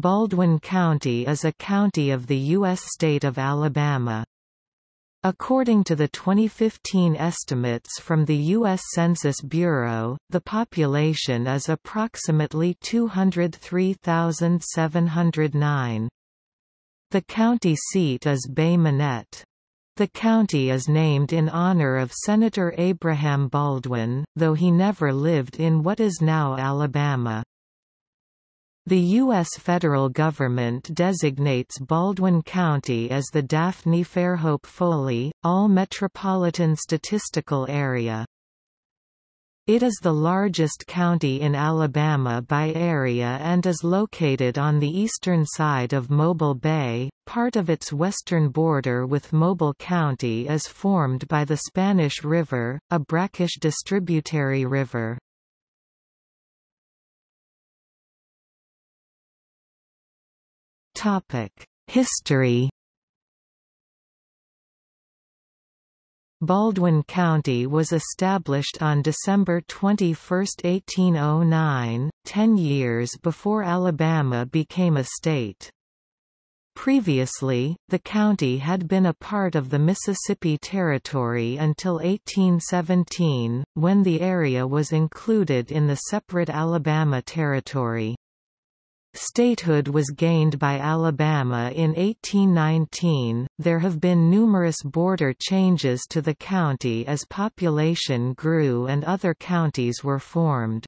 Baldwin County is a county of the U.S. state of Alabama. According to the 2015 estimates from the U.S. Census Bureau, the population is approximately 203,709. The county seat is Bay Minette. The county is named in honor of Senator Abraham Baldwin, though he never lived in what is now Alabama. The U.S. federal government designates Baldwin County as the Daphne-Fairhope-Foley, AL-Metropolitan Statistical Area. It is the largest county in Alabama by area and is located on the eastern side of Mobile Bay. Part of its western border with Mobile County is formed by the Spanish River, a brackish distributary river. History Baldwin County was established on December 21, 1809, ten years before Alabama became a state. Previously, the county had been a part of the Mississippi Territory until 1817, when the area was included in the separate Alabama Territory. Statehood was gained by Alabama in 1819. There have been numerous border changes to the county as population grew and other counties were formed.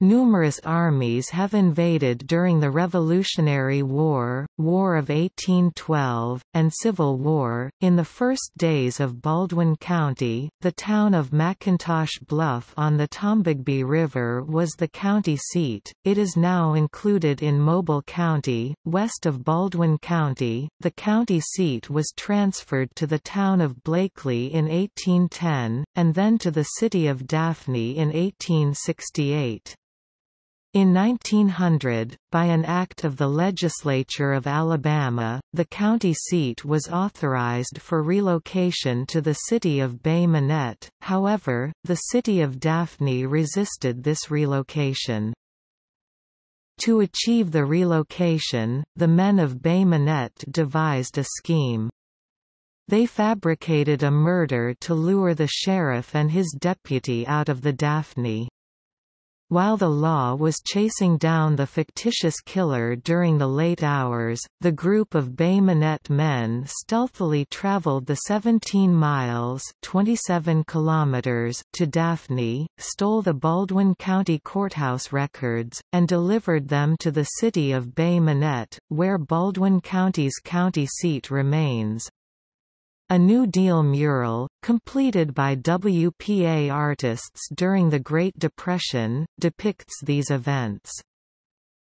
Numerous armies have invaded during the Revolutionary War, War of 1812, and Civil War. In the first days of Baldwin County, the town of McIntosh Bluff on the Tombigbee River was the county seat. It is now included in Mobile County, west of Baldwin County. The county seat was transferred to the town of Blakely in 1810, and then to the city of Daphne in 1868. In 1900, by an act of the legislature of Alabama, the county seat was authorized for relocation to the city of Bay Minette, however, the city of Daphne resisted this relocation. To achieve the relocation, the men of Bay Minette devised a scheme. They fabricated a murder to lure the sheriff and his deputy out of the Daphne. While the law was chasing down the fictitious killer during the late hours, the group of Bay Minette men stealthily traveled the 17 miles 27 kilometers to Daphne, stole the Baldwin County Courthouse records, and delivered them to the city of Bay Minette, where Baldwin County's county seat remains. A New Deal mural, completed by WPA artists during the Great Depression, depicts these events.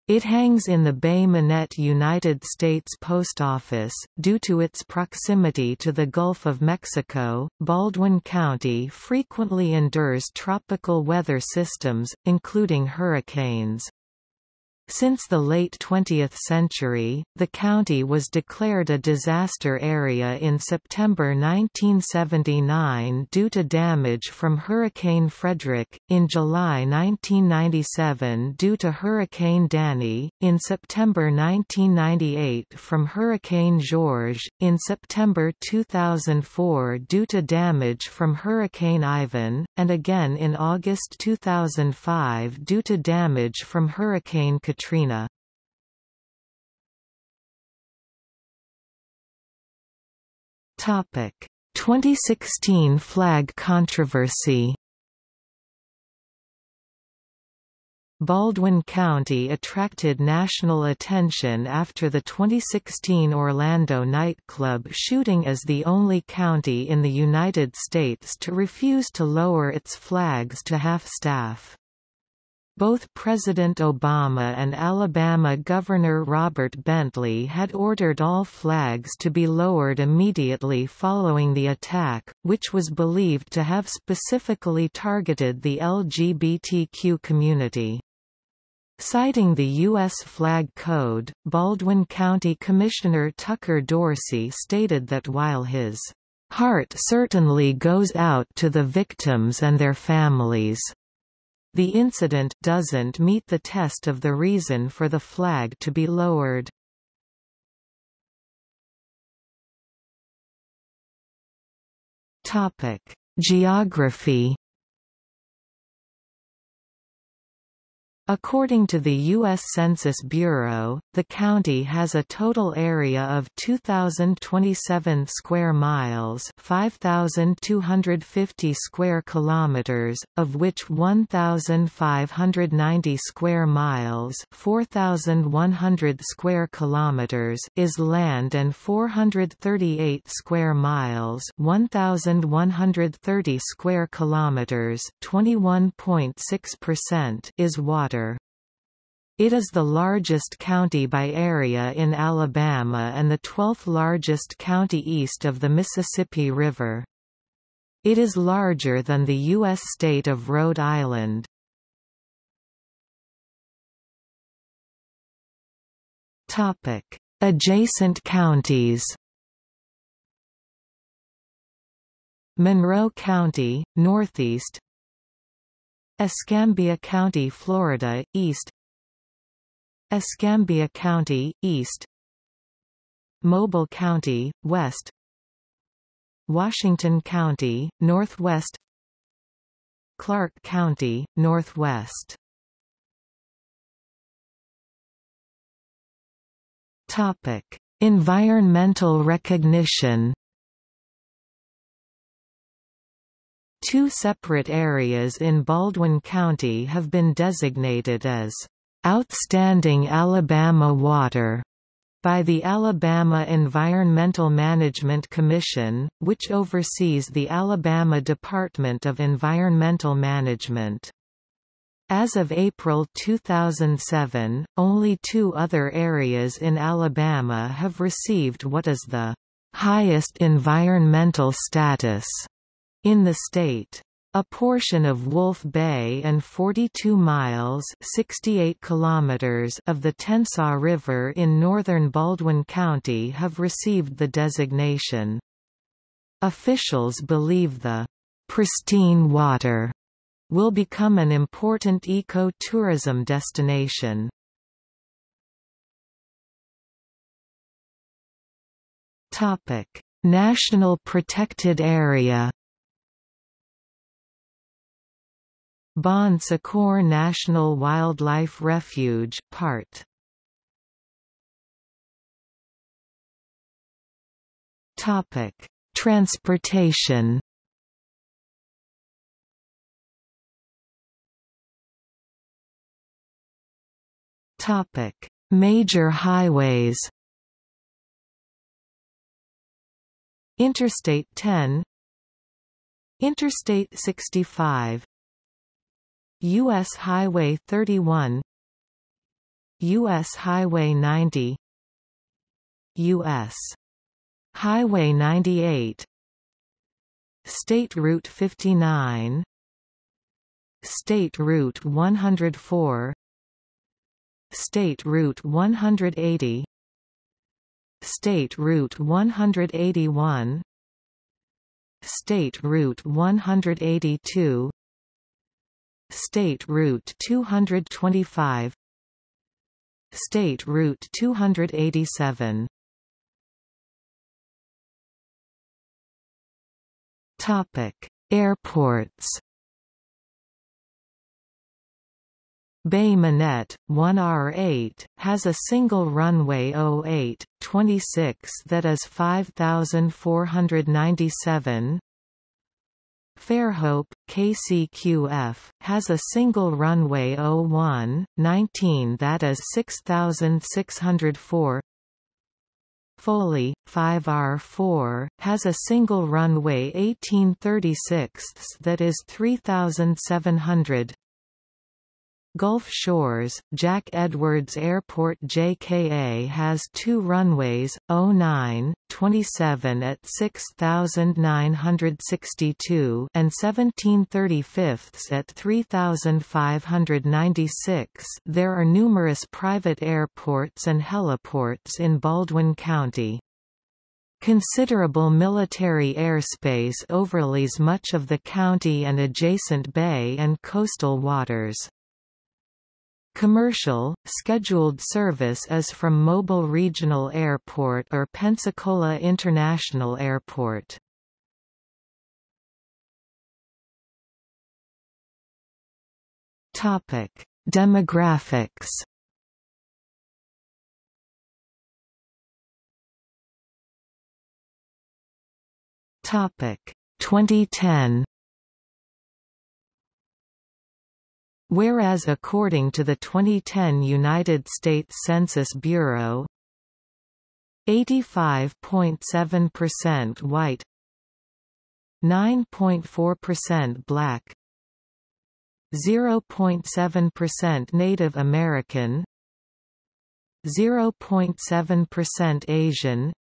It hangs in the Bay Minette United States Post Office. Due to its proximity to the Gulf of Mexico, Baldwin County frequently endures tropical weather systems, including hurricanes. Since the late 20th century, the county was declared a disaster area in September 1979 due to damage from Hurricane Frederic, in July 1997 due to Hurricane Danny, in September 1998 from Hurricane Georges, in September 2004 due to damage from Hurricane Ivan, and again in August 2005 due to damage from Hurricane Katrina. Katrina. Topic: 2016 flag controversy. Baldwin County attracted national attention after the 2016 Orlando nightclub shooting as the only county in the United States to refuse to lower its flags to half-staff. Both President Obama and Alabama Governor Robert Bentley had ordered all flags to be lowered immediately following the attack, which was believed to have specifically targeted the LGBTQ community. Citing the U.S. Flag Code, Baldwin County Commissioner Tucker Dorsey stated that while his heart certainly goes out to the victims and their families The incident doesn't meet the test of the reason for the flag to be lowered. Topic: Geography According to the U.S. Census Bureau, the county has a total area of 2,027 square miles 5,250 square kilometers, of which 1,590 square miles 4,100 square kilometers is land and 438 square miles 1,130 square kilometers 21.6% is water. It is the largest county by area in Alabama and the 12th largest county east of the Mississippi River. It is larger than the U.S. state of Rhode Island. Adjacent counties Monroe County, northeast Escambia County, Florida, east Escambia County, east. Mobile County, west. Washington County, northwest. Clarke County, northwest. Topic: Environmental recognition. Two separate areas in Baldwin County have been designated as Outstanding Alabama Water by the Alabama Environmental Management Commission, which oversees the Alabama Department of Environmental Management. As of April 2007, only two other areas in Alabama have received what is the highest environmental status in the state. A portion of Wolf Bay and 42 miles 68 kilometers of the Tensaw River in northern Baldwin County have received the designation. Officials believe the pristine water will become an important eco-tourism destination. National Protected Area Bon Secours National Wildlife Refuge part. Topic: Transportation. Topic: Major highways. Interstate 10 Interstate 65 U.S. Highway 31 U.S. Highway 90 U.S. Highway 98 State Route 59 State Route 104 State Route 180 State Route 181 State Route 182 State Route 225 State Route 287 Topic: Airports. Bay Minette, 1R8, has a single runway 08, 26 that is 5,497 Fairhope, KCQF, has a single runway 01, 19 that is 6,604 Foley, 5R4, has a single runway 1836 that is 3,700 Gulf Shores, Jack Edwards Airport JKA has two runways, 09, 27 at 6,962 and 1735 at 3,596 There are numerous private airports and heliports in Baldwin County. Considerable military airspace overlays much of the county and adjacent bay and coastal waters. Commercial, scheduled service is from Mobile Regional Airport or Pensacola International Airport. Demographics Topic 2010 Whereas according to the 2010 United States Census Bureau 85.7% white 9.4% black 0.7% Native American 0.7% Asian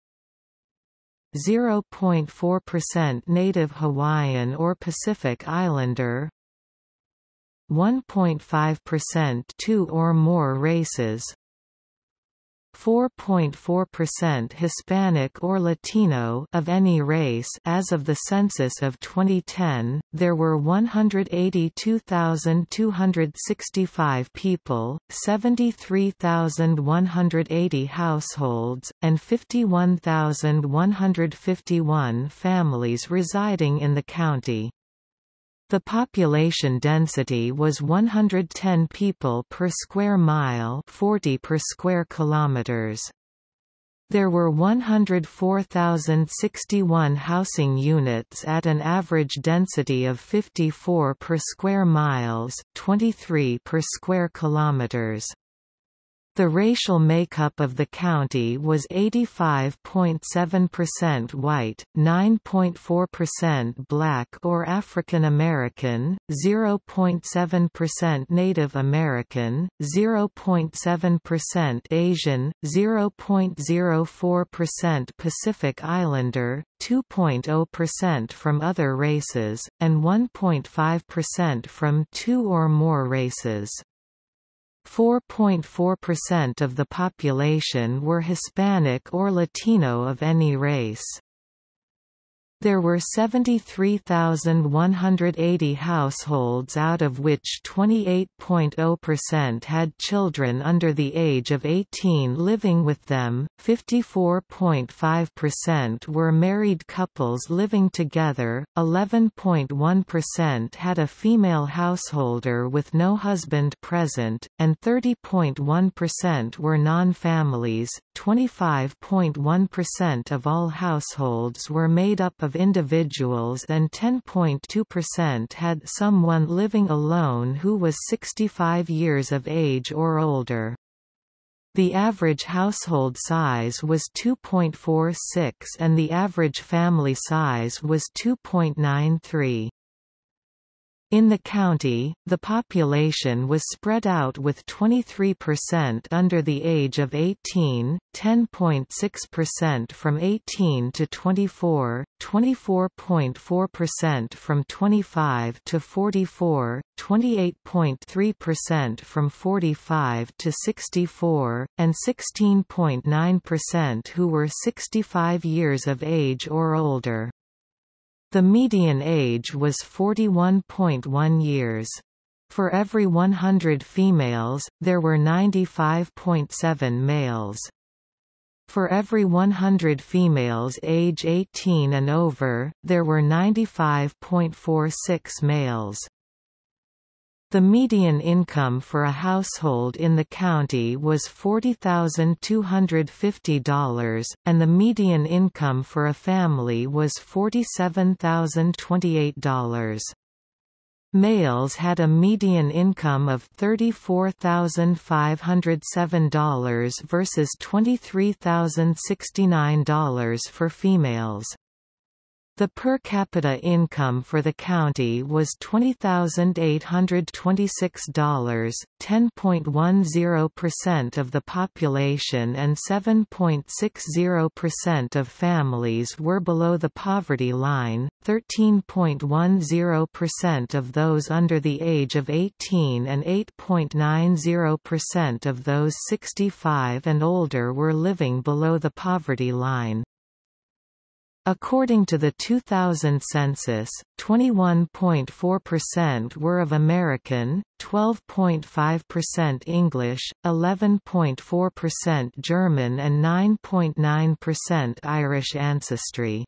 0.4% Native Hawaiian or Pacific Islander 1.5% two or more races. 4.4% Hispanic or Latino of any race. As of the census of 2010 there were 182,265 people 73,180 households and 51,151 families residing in the county the population density was 110 people per square mile 40 per square kilometers. There were 104,061 housing units at an average density of 54 per square miles 23 per square kilometers. The racial makeup of the county was 85.7% white, 9.4% black or African American, 0.7% Native American, 0.7% Asian, 0.04% Pacific Islander, 2.0% from other races, and 1.5% from two or more races. 4.4% of the population were Hispanic or Latino of any race. There were 73,180 households out of which 28.0% had children under the age of 18 living with them, 54.5% were married couples living together, 11.1% had a female householder with no husband present, and 30.1% were non-families. 25.1% of all households were made up of individuals and 10.2% had someone living alone who was 65 years of age or older. The average household size was 2.46 and the average family size was 2.93. In the county, the population was spread out with 23% under the age of 18, 10.6% from 18 to 24, 24.4% from 25 to 44, 28.3% from 45 to 64, and 16.9% who were 65 years of age or older. The median age was 41.1 years. For every 100 females, there were 95.7 males. For every 100 females age 18 and over, there were 95.46 males. The median income for a household in the county was $40,250, and the median income for a family was $47,028. Males had a median income of $34,507 versus $23,069 for females. The per capita income for the county was $20,826, 10.10% of the population and 7.60% of families were below the poverty line, 13.10% of those under the age of 18 and 8.90% of those 65 and older were living below the poverty line. According to the 2000 census, 21.4% were of American, 12.5% English, 11.4% German and 9.9% Irish ancestry.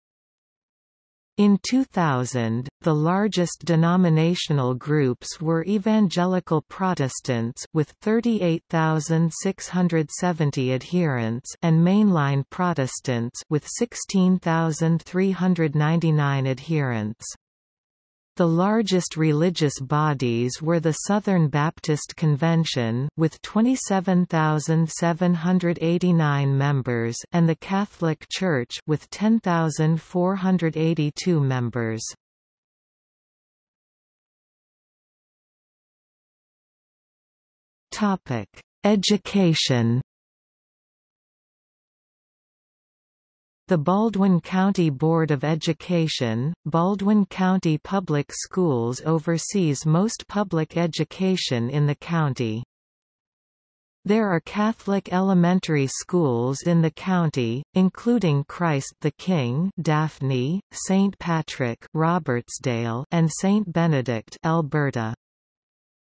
In 2000, the largest denominational groups were Evangelical Protestants with 38,670 adherents and Mainline Protestants with 16,399 adherents. The largest religious bodies were the Southern Baptist Convention with 27,789 members and the Catholic Church with 10,482 members. Topic: Education The Baldwin County Board of Education, Baldwin County Public Schools oversees most public education in the county. There are Catholic elementary schools in the county, including Christ the King Daphne, St. Patrick Robertsdale, and St. Benedict Alberta.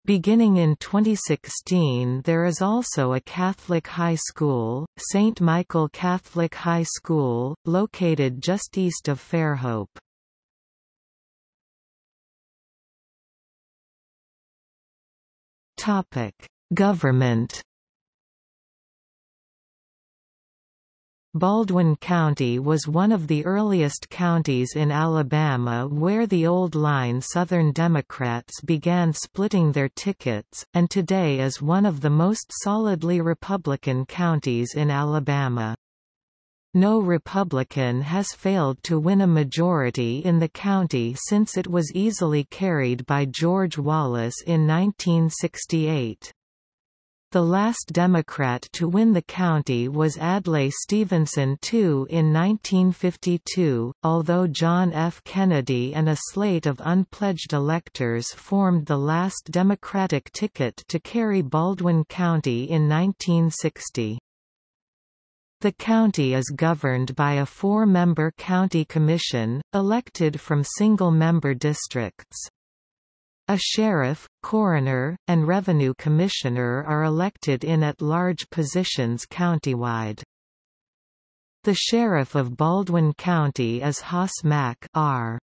Beginning in 2016 there is also a Catholic high school, St. Michael Catholic High School, located just east of Fairhope. Government Baldwin County was one of the earliest counties in Alabama where the old line Southern Democrats began splitting their tickets, and today is one of the most solidly Republican counties in Alabama. No Republican has failed to win a majority in the county since it was easily carried by George Wallace in 1968. The last Democrat to win the county was Adlai Stevenson II in 1952, although John F. Kennedy and a slate of unpledged electors formed the last Democratic ticket to carry Baldwin County in 1960. The county is governed by a four-member county commission, elected from single-member districts. A sheriff, coroner, and revenue commissioner are elected in at-large positions countywide. The sheriff of Baldwin County is Hoss Mack R.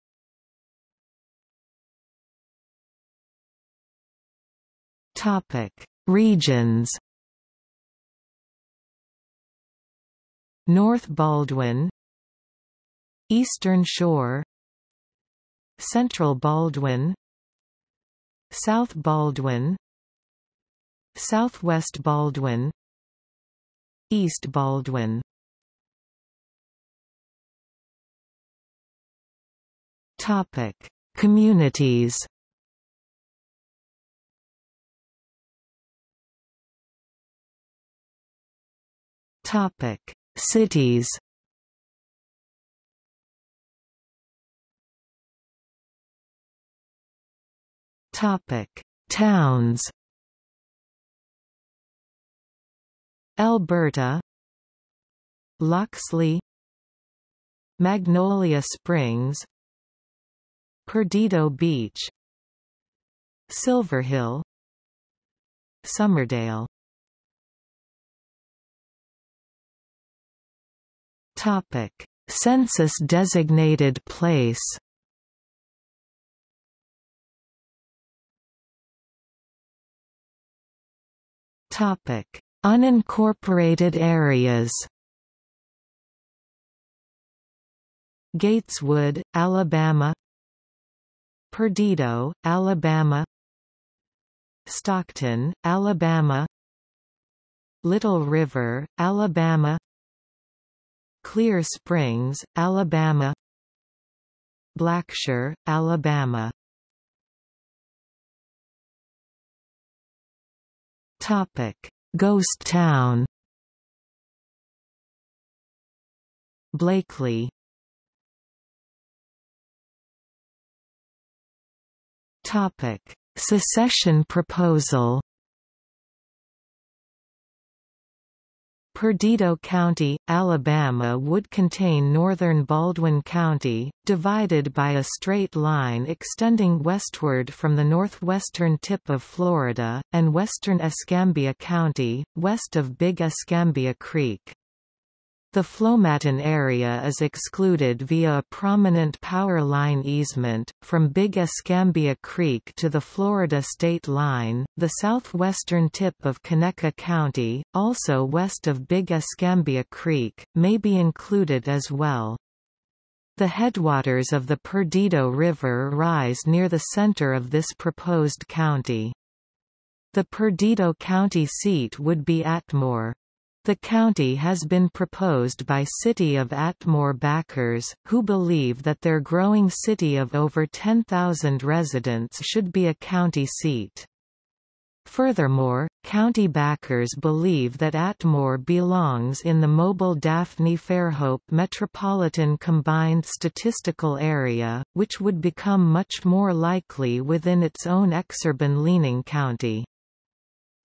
Topic: Regions. North Baldwin, Eastern Shore, Central Baldwin, South Baldwin Southwest Baldwin East Baldwin. Topic Communities. Topic Cities Topic: Towns. Alberta, Loxley, Magnolia Springs, Perdido Beach, Silverhill, Summerdale. Topic: Census designated place. Topic: Unincorporated areas. Gateswood, Alabama. Perdido, Alabama. Stockton, Alabama. Little River, Alabama. Clear Springs, Alabama. Blacksher, Alabama Topic: Ghost Town. Blakely. Topic: Secession proposal. Perdido County, Alabama would contain northern Baldwin County, divided by a straight line extending westward from the northwestern tip of Florida, and western Escambia County, west of Big Escambia Creek. The Flomaton area is excluded via a prominent power line easement, from Big Escambia Creek to the Florida state line. The southwestern tip of Conecuh County, also west of Big Escambia Creek, may be included as well. The headwaters of the Perdido River rise near the center of this proposed county. The Perdido County seat would be Atmore. The county has been proposed by City of Atmore backers, who believe that their growing city of over 10,000 residents should be a county seat. Furthermore, county backers believe that Atmore belongs in the mobile Daphne-Fairhope Metropolitan Combined Statistical Area, which would become much more likely within its own exurban-leaning county.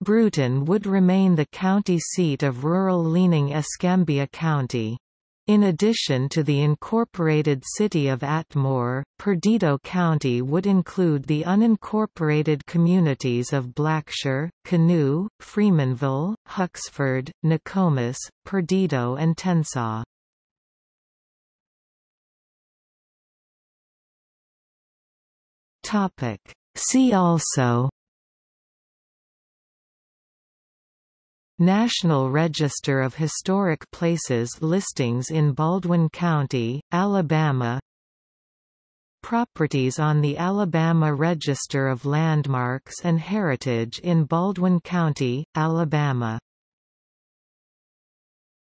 Brewton would remain the county seat of rural-leaning Escambia County. In addition to the incorporated city of Atmore, Perdido County would include the unincorporated communities of Blacksher, Canoe, Freemanville, Huxford, Nokomis, Perdido and Tensas. See also National Register of Historic Places listings in Baldwin County, Alabama. Properties on the Alabama Register of Landmarks and Heritage in Baldwin County, Alabama